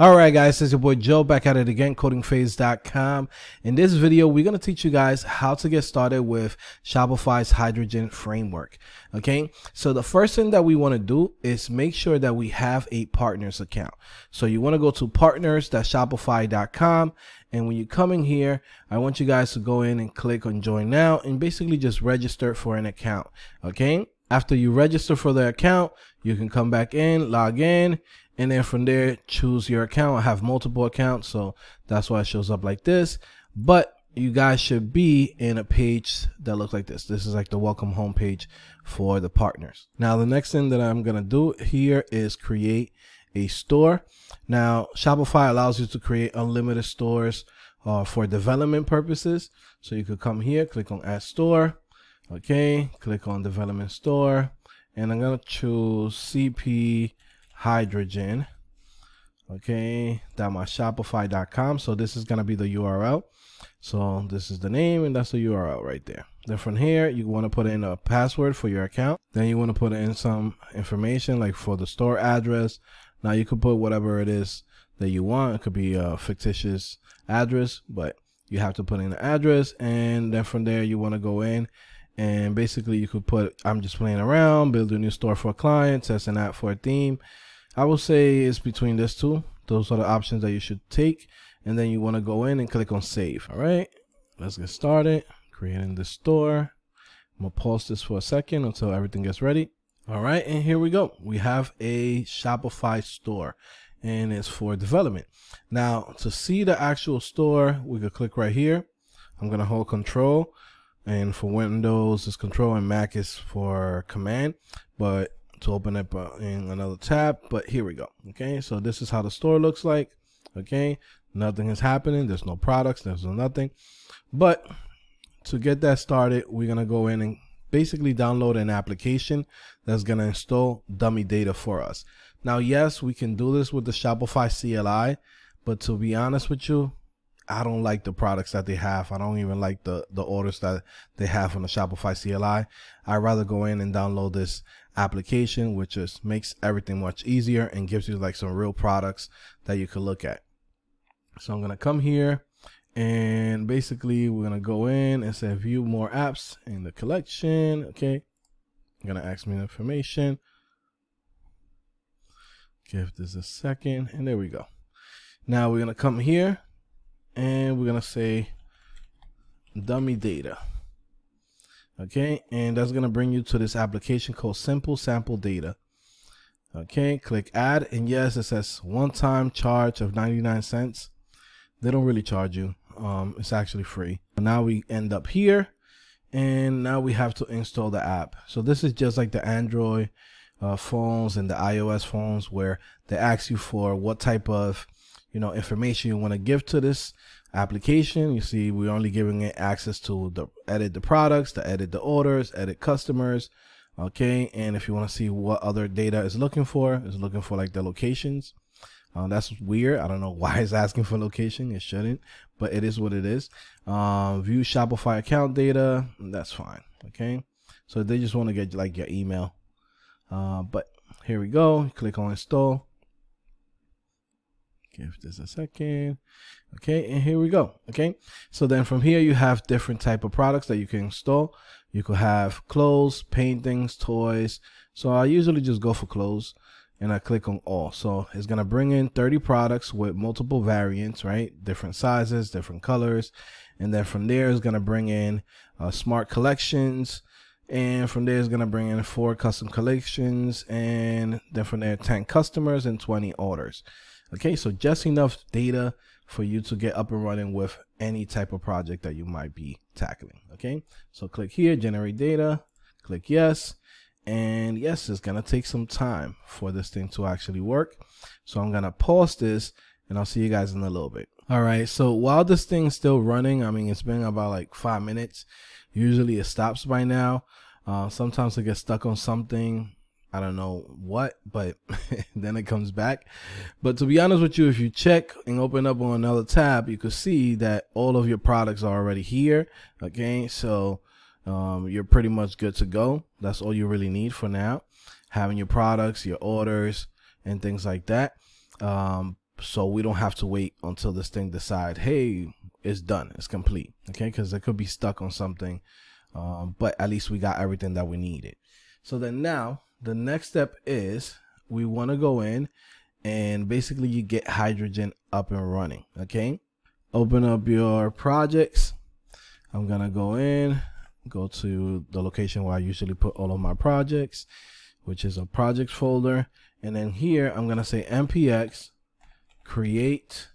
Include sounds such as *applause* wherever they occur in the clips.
All right, guys, it's your boy Joe back at it again, codingphase.com. In this video, we're going to teach you guys how to get started with Shopify's Hydrogen framework. Okay, so the first thing that we want to do is make sure that we have a partners account. So you want to go to partners.shopify.com. And when you come in here, I want you guys to go in and click on join now and basically just register for an account. Okay. After you register for the account, you can come back in, log in, and then from there choose your account. I have multiple accounts so that's why it shows up like this. But you guys should be in a page that looks like this. This is like the welcome home page for the partners. Now the next thing that i'm gonna do here is create a store. Now shopify allows you to create unlimited stores uh, for development purposes. So you could come here click on add store okay click on development store and i'm gonna choose cp hydrogen. Okay that my shopify.com so this is going to be the url so this is the name and that's the url right there. Then from here you want to put in a password for your account. Then you want to put in some information like for the store address. Now you could put whatever it is that you want. It could be a fictitious address but you have to put in the address and then from there you want to go in and basically you could put i'm just playing around build a new store for a client test an app for a theme I will say it's between these two. Those are the options that you should take. And then you want to go in and click on save. All right, let's get started. Creating the store. I'm to pause this for a second until everything gets ready. All right, and here we go. We have a Shopify store and it's for development. Now to see the actual store, we could click right here. I'm going to hold control and for Windows it's control and Mac is for command, but to open up uh, in another tab but here we go okay? So this is how the store looks like okay? Nothing is happening there's no products there's no nothing. But to get that started we're gonna go in and basically download an application that's gonna install dummy data for us. Now yes we can do this with the Shopify CLI but to be honest with you I don't like the products that they have. I don't even like the, the orders that they have on the Shopify CLI. I'd rather go in and download this application, which just makes everything much easier and gives you like some real products that you can look at. So I'm going to come here and basically we're going to go in and say view more apps in the collection. Okay. I'm going to ask me information. Give this a second and there we go. Now we're going to come here and we're gonna say dummy data. Okay and that's gonna bring you to this application called simple sample data. Okay click add and yes it says one-time charge of 99 cents. They don't really charge you. Um, it's actually free. Now we end up here and now we have to install the app. So this is just like the android uh, phones and the ios phones where they ask you for what type of you know information you want to give to this application. You see we're only giving it access to the edit the products to edit the orders edit customers okay? And if you want to see what other data is looking for is looking for like the locations uh, that's weird. I don't know why it's asking for location. It shouldn't but it is what it is. Um, view shopify account data that's fine okay? So they just want to get like your email. Uh, but here we go. Click on install give this a second. Okay and here we go okay? So then from here you have different type of products that you can install. You could have clothes paintings toys. So i usually just go for clothes and i click on all. So it's going to bring in 30 products with multiple variants right? Different sizes different colors. And then from there, it's going to bring in uh, smart collections. And from there, it's going to bring in four custom collections. And then from there 10 customers and 20 orders Okay, so just enough data for you to get up and running with any type of project that you might be tackling. Okay, so click here, generate data, click yes, and yes, it's gonna take some time for this thing to actually work. So I'm gonna pause this and I'll see you guys in a little bit. All right, so while this thing's still running, I mean, it's been about like five minutes. Usually it stops by now. Uh, sometimes it gets stuck on something I don't know what, but *laughs* then it comes back. But to be honest with you, if you check and open up on another tab, you can see that all of your products are already here. Okay, so um, you're pretty much good to go. That's all you really need for now. Having your products, your orders, and things like that. Um, so we don't have to wait until this thing decide, hey, it's done, it's complete. Okay, because it could be stuck on something, um, but at least we got everything that we needed. So then now the next step is we want to go in and basically you get hydrogen up and running. Okay, open up your projects. I'm gonna go in, go to the location where I usually put all of my projects, which is a projects folder. And then here I'm gonna say npx create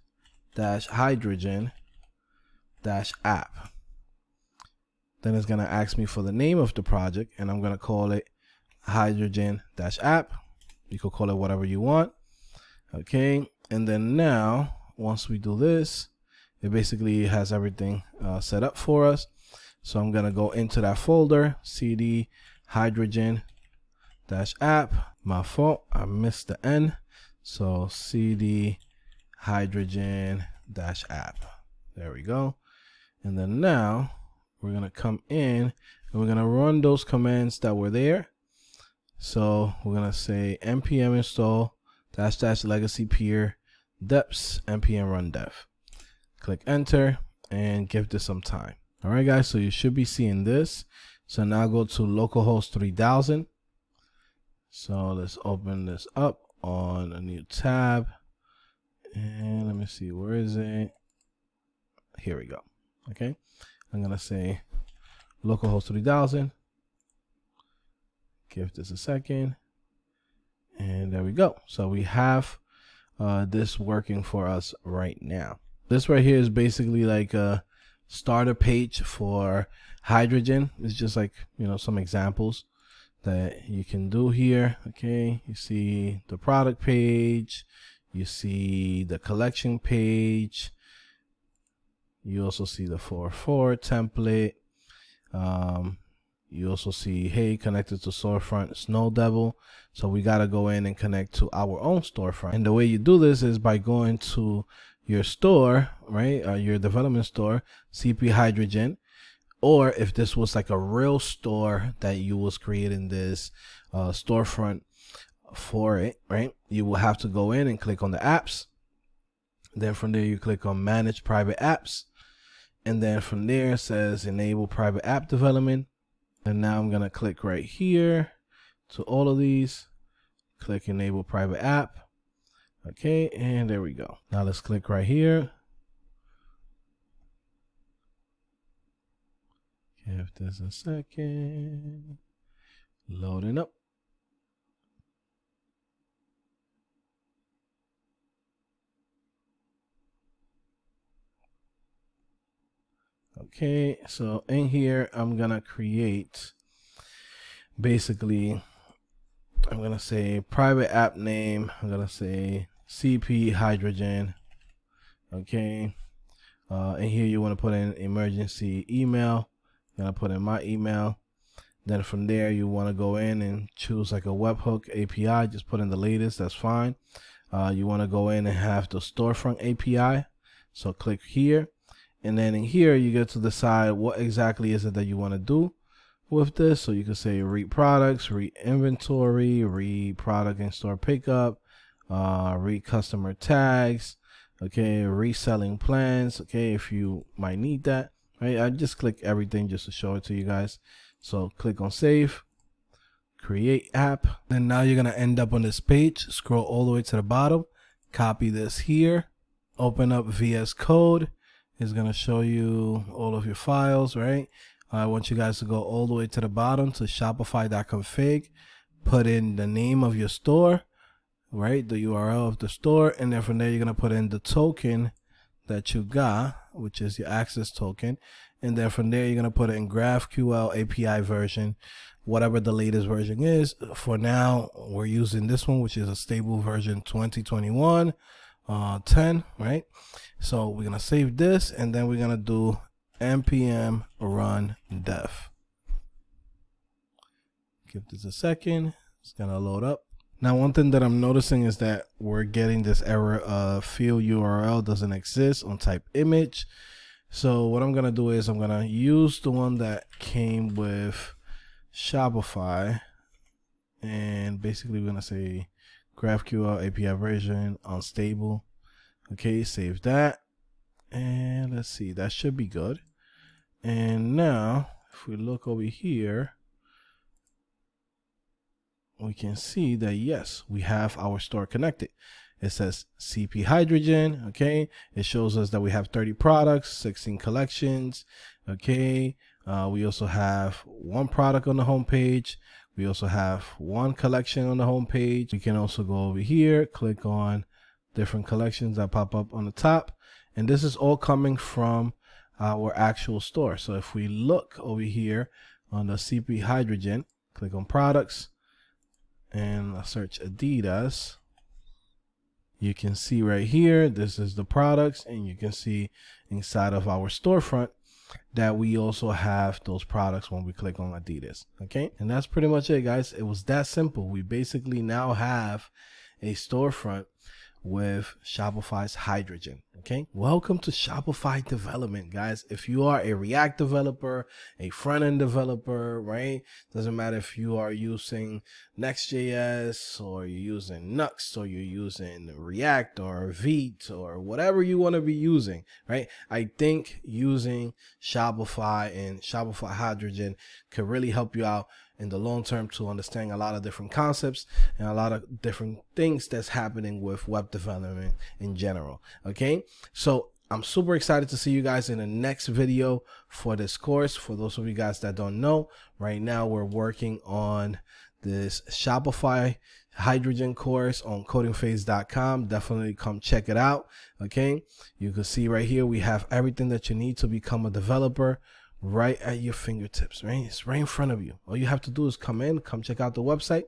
dash hydrogen dash app. Then it's gonna ask me for the name of the project and I'm gonna call it hydrogen dash app. You could call it whatever you want. Okay. And then now, once we do this, it basically has everything uh, set up for us. So I'm gonna go into that folder, cd hydrogen dash app. My fault, I missed the N. So cd hydrogen dash app. There we go. And then now we're gonna come in and we're gonna run those commands that were there. So we're gonna say npm install dash dash legacy peer deps npm run dev. Click enter and give this some time. All right, guys, so you should be seeing this. So now go to localhost 3000. So let's open this up on a new tab. And let me see, where is it? Here we go. Okay. I'm going to say localhost 3000. Give this a second. And there we go. So we have uh, this working for us right now. This right here is basically like a starter page for hydrogen. It's just like, you know, some examples that you can do here. Okay. You see the product page. You see the collection page. You also see the 4.4 template. Um, you also see, hey, connected to storefront Snow Devil. So we got to go in and connect to our own storefront. And the way you do this is by going to your store, right? Uh, your development store, CP Hydrogen. Or if this was like a real store that you was creating this uh, storefront for it, right? You will have to go in and click on the apps. Then from there, you click on manage private apps. And then from there it says enable private app development. And now I'm going to click right here to all of these. Click enable private app. Okay, and there we go. Now let's click right here. Give this a second. Loading up. Okay, so in here, I'm gonna create basically, I'm gonna say private app name. I'm gonna say CP hydrogen. Okay. Uh, and here you want to put in emergency email. I'm gonna put in my email. Then from there you want to go in and choose like a webhook API. Just put in the latest. That's fine. Uh, you want to go in and have the storefront API. So click here. And then in here you get to decide what exactly is it that you want to do with this. So you can say read products, read inventory, read product and store pickup, uh, read customer tags, okay, reselling plans, okay, if you might need that, right? I just click everything just to show it to you guys. So click on save, create app. Then now you're going to end up on this page, scroll all the way to the bottom, copy this here, open up VS Code. It's going to show you all of your files, right? I want you guys to go all the way to the bottom to shopify.config, put in the name of your store, right? The URL of the store. And then from there, you're going to put in the token that you got, which is your access token. And then from there, you're going to put in GraphQL API version, whatever the latest version is. For now, we're using this one, which is a stable version 2021 uh, 10, right? So we're going to save this and then we're going to do npm run dev. Give this a second. It's going to load up. Now, one thing that I'm noticing is that we're getting this error of field URL doesn't exist on type image. So what I'm going to do is I'm going to use the one that came with Shopify. And basically we're going to say GraphQL API version unstable. Okay, save that. And let's see, that should be good. And now, if we look over here, we can see that yes, we have our store connected. It says CP Hydrogen, okay? It shows us that we have 30 products, 16 collections, okay? Uh, we also have one product on the home page. We also have one collection on the home page. We can also go over here, click on different collections that pop up on the top. And this is all coming from our actual store. So if we look over here on the CP Hydrogen, click on products and search Adidas, you can see right here, this is the products and you can see inside of our storefront that we also have those products when we click on Adidas. Okay. And that's pretty much it, guys. It was that simple. We basically now have a storefront with Shopify's Hydrogen. Okay. Welcome to Shopify development, guys. If you are a React developer, a front end developer, right? Doesn't matter if you are using Next.js or you're using Nuxt or you're using React or Vite or whatever you want to be using, right? I think using Shopify and Shopify Hydrogen could really help you out in the long term to understand a lot of different concepts and a lot of different things that's happening with web development in general. Okay. So I'm super excited to see you guys in the next video for this course. For those of you guys that don't know, right now we're working on this Shopify hydrogen course on codingphase.com. Definitely come check it out. Okay. You can see right here, we have everything that you need to become a developer right at your fingertips, right? It's right in front of you. All you have to do is come in, come check out the website,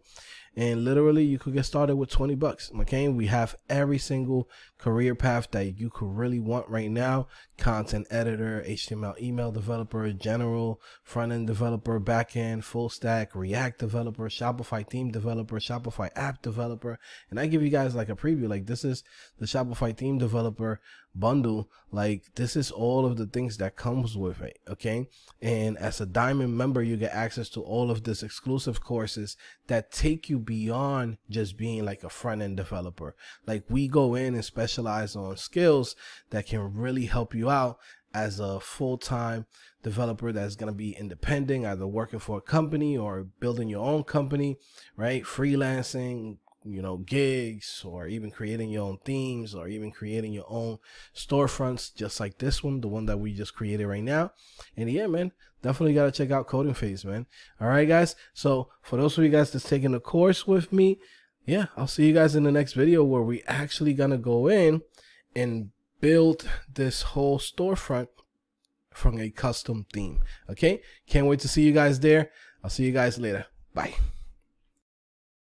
and literally you could get started with 20 bucks okay we have every single career path that you could really want right now content editor html email developer general front-end developer back-end full stack react developer shopify theme developer shopify app developer and i give you guys like a preview like this is the shopify theme developer bundle like this is all of the things that comes with it okay and as a diamond member you get access to all of this exclusive courses that take you beyond just being like a front end developer. Like we go in and specialize on skills that can really help you out as a full time developer that's going to be independent, either working for a company or building your own company, right? Freelancing, you know, gigs or even creating your own themes or even creating your own storefronts, just like this one, the one that we just created right now. And yeah, man, definitely got to check out Coding Phase, man. All right, guys. So for those of you guys that's taking the course with me, yeah, I'll see you guys in the next video where we actually gonna go in and build this whole storefront from a custom theme. Okay, can't wait to see you guys there. I'll see you guys later. Bye.